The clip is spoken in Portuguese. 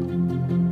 Música